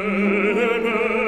piede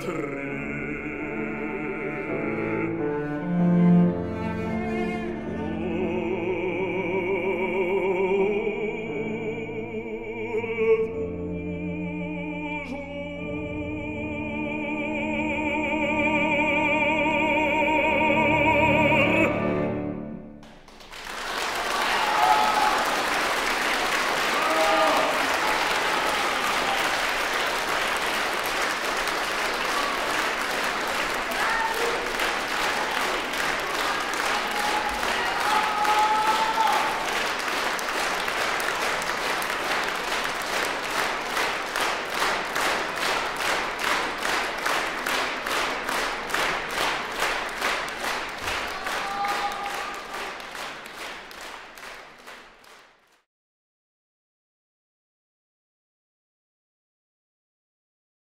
Better